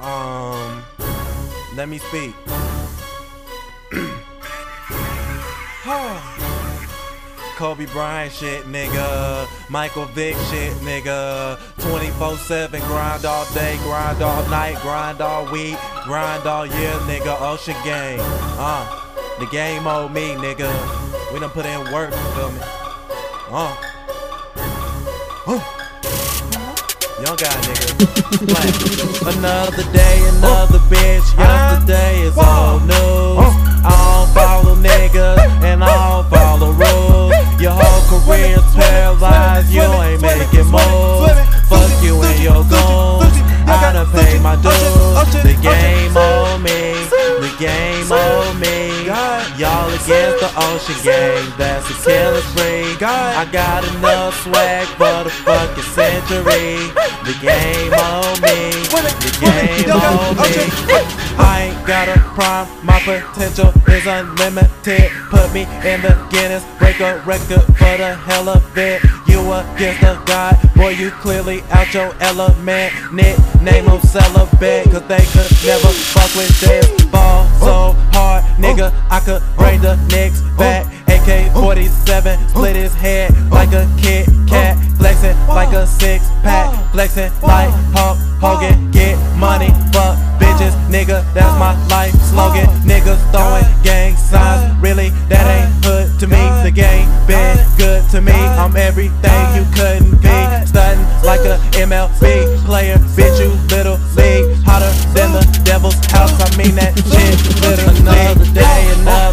Um, let me speak. Kobe Bryant shit, nigga. Michael Vick shit, nigga. 24 7, grind all day, grind all night, grind all week, grind all year, nigga. Ocean game. Uh, the game owe me, nigga. We done put in work, feel me? Uh. Uh. Young guy, nigga. Like, another day, another bitch. Uh, Yesterday is old news. Uh. I Y'all against the ocean gang. That's a killing spree. I got enough swag for the fucking century. The game on me. The game on me. I ain't got a prime, my potential is unlimited. Put me in the Guinness, break a record for the hell of it. You against the God, boy, you clearly out your element. Nickname them celibate, cause they could never fuck with this. Ball so hard, nigga, I could bring the Knicks back. AK 47, split his head like a Kit Kat. Flexing like a six pack, flexing like Hulk Hogan. Get money, fuck bitches, nigga, that's really, that ain't hood to me. The game been good to me. I'm everything you couldn't be. Stunting like a MLB player, bitch, you little league. Hotter than the devil's house, I mean that shit literally. Another day, another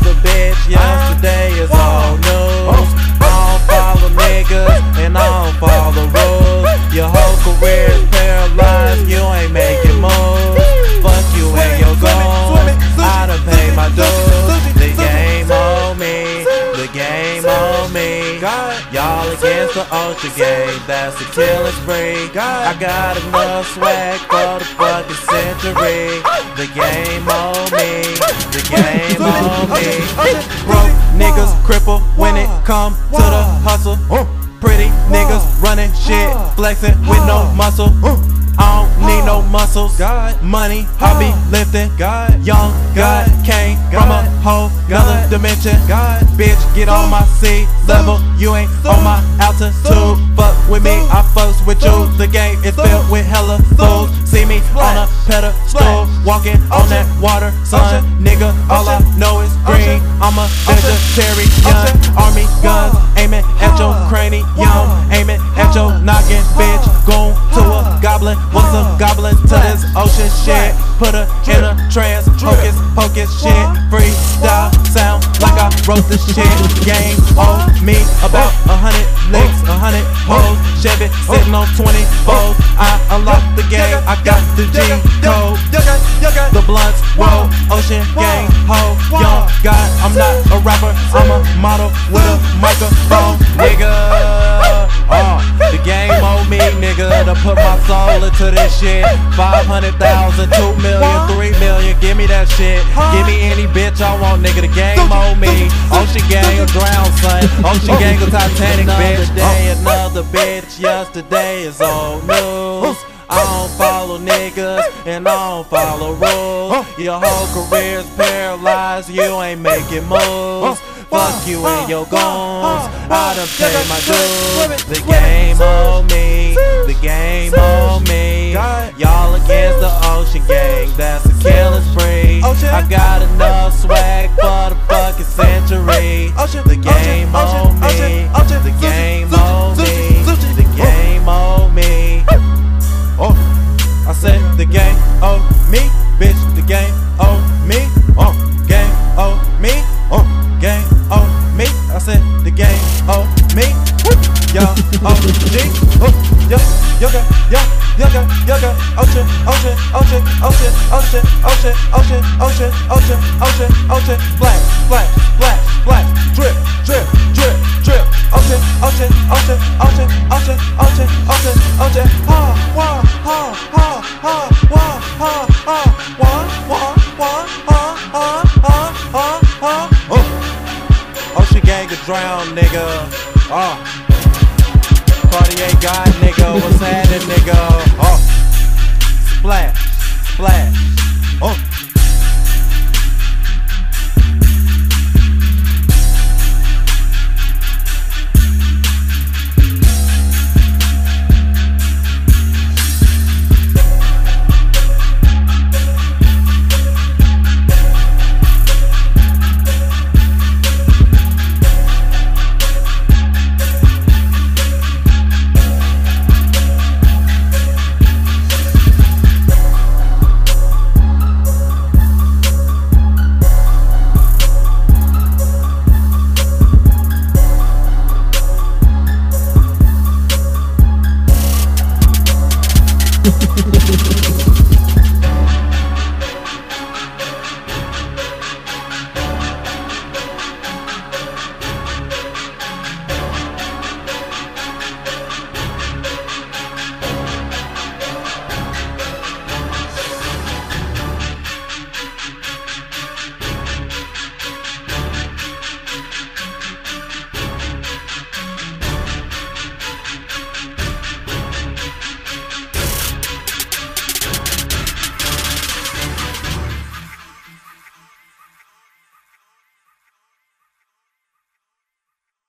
Ultra Gang. That's a killing spree. I got enough swag for the fucking century. The game on me. The game on me. Broke niggas cripple when it come to the hustle. Pretty niggas running shit, flexing with no muscle. I don't need no muscles. Money, I be lifting. Young God. came from a whole nother dimension. Bitch, get on my sea level. You ain't on my altitude. Fuck with me, I fucks with you. The game is filled with hella fools. See me on a pedestal, walking on that water, son. Nigga, all I know is green. I'm a vegetarian. Army guns aiming at your cranium, aiming at your noggin, bitch. Going to a goblin. What's a goblin to this ocean shit? Put her in a trance, hocus pocus shit. Freestyle sound like I wrote this shit. Game on me about a hundred licks, a hundred hoes. Chevy sitting on 20 foes. I unlocked the game, I got the G code. The blunts roll, ocean gang, ho, young God. I'm not a rapper, I'm a model with a microphone, into this shit. 500,000, 2 million, 3 million, give me that shit. Give me any bitch I want, nigga, the game on me. Ocean gang will drown, son. Ocean gang will Titanic, bitch. Another day, another bitch. Yesterday is old news. I don't follow niggas and I don't follow rules. Your whole career's paralyzed, you ain't making moves. Fuck you and your goons. I done paid my dues. The game on me. The game on me. On me. Y'all on G. Oh, yo, yoga, yo, yoga, yoga. Ocean, ocean, ocean, ocean, ocean, ocean, ocean, ocean, ocean, ocean, ocean. Splash, splash, Could drown, nigga. Oh. Cartier God, nigga. What's happening, nigga? Oh.